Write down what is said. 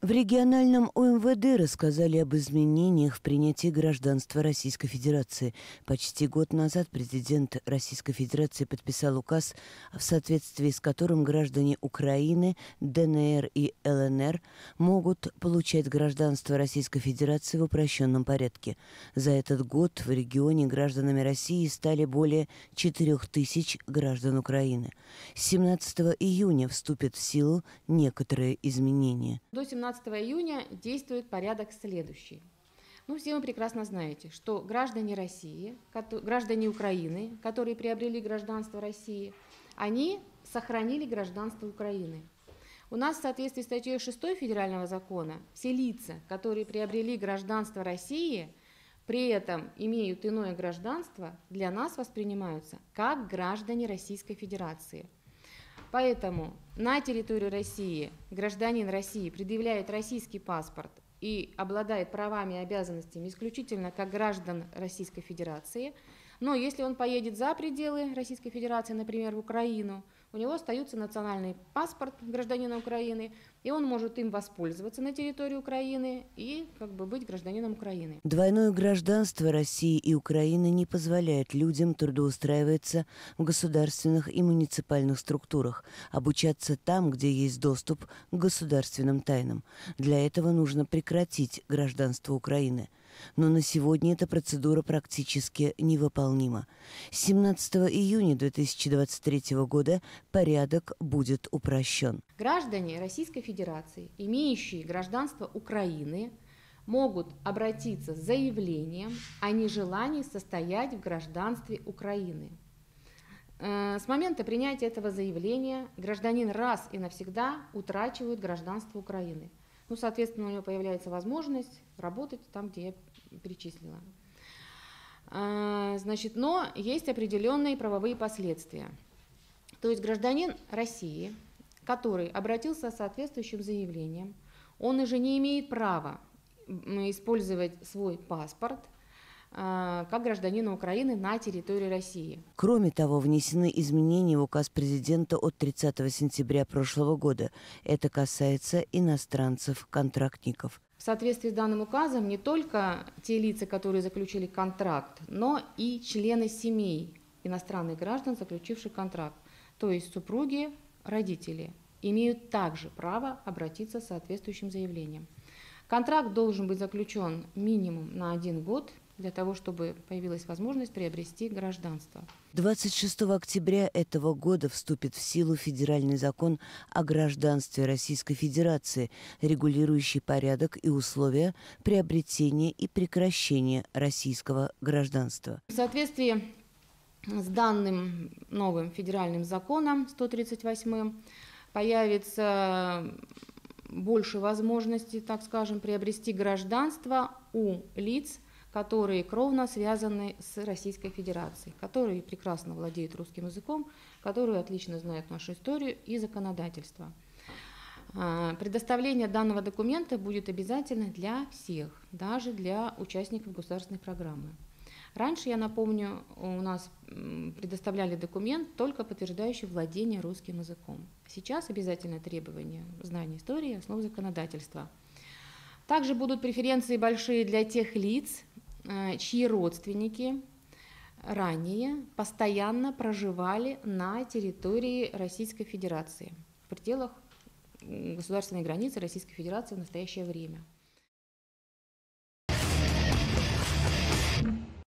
В региональном ОМВД рассказали об изменениях в принятии гражданства Российской Федерации. Почти год назад президент Российской Федерации подписал указ, в соответствии с которым граждане Украины, ДНР и ЛНР могут получать гражданство Российской Федерации в упрощенном порядке. За этот год в регионе гражданами России стали более 4 тысяч граждан Украины. С 17 июня вступят в силу некоторые изменения. До 17 17 июня действует порядок следующий. Ну, все вы прекрасно знаете, что граждане России, граждане Украины, которые приобрели гражданство России, они сохранили гражданство Украины. У нас в соответствии с статьей 6 Федерального закона все лица, которые приобрели гражданство России, при этом имеют иное гражданство, для нас воспринимаются как граждане Российской Федерации – Поэтому на территории России гражданин России предъявляет российский паспорт и обладает правами и обязанностями исключительно как граждан Российской Федерации. Но если он поедет за пределы Российской Федерации, например, в Украину, у него остается национальный паспорт гражданина Украины, и он может им воспользоваться на территории Украины и как бы быть гражданином Украины. Двойное гражданство России и Украины не позволяет людям трудоустраиваться в государственных и муниципальных структурах, обучаться там, где есть доступ к государственным тайнам. Для этого нужно прекратить гражданство Украины – но на сегодня эта процедура практически невыполнима. С 17 июня 2023 года порядок будет упрощен. Граждане Российской Федерации, имеющие гражданство Украины, могут обратиться с заявлением о нежелании состоять в гражданстве Украины. Э, с момента принятия этого заявления гражданин раз и навсегда утрачивает гражданство Украины. Ну, соответственно, у него появляется возможность работать там, где я перечислила. А, значит, но есть определенные правовые последствия. То есть гражданин России, который обратился с соответствующим заявлением, он уже не имеет права использовать свой паспорт – как гражданина Украины на территории России. Кроме того, внесены изменения в указ президента от 30 сентября прошлого года. Это касается иностранцев-контрактников. В соответствии с данным указом не только те лица, которые заключили контракт, но и члены семей иностранных граждан, заключивших контракт, то есть супруги, родители, имеют также право обратиться с соответствующим заявлением. Контракт должен быть заключен минимум на один год для того, чтобы появилась возможность приобрести гражданство. 26 октября этого года вступит в силу федеральный закон о гражданстве Российской Федерации, регулирующий порядок и условия приобретения и прекращения российского гражданства. В соответствии с данным новым федеральным законом 138 появится больше возможностей, так скажем, приобрести гражданство у лиц, которые кровно связаны с Российской Федерацией, которые прекрасно владеют русским языком, которые отлично знают нашу историю и законодательство. А, предоставление данного документа будет обязательно для всех, даже для участников государственной программы. Раньше, я напомню, у нас предоставляли документ, только подтверждающий владение русским языком. Сейчас обязательное требование знания истории и основ законодательства. Также будут преференции большие для тех лиц, чьи родственники ранее постоянно проживали на территории Российской Федерации в пределах государственной границы Российской Федерации в настоящее время.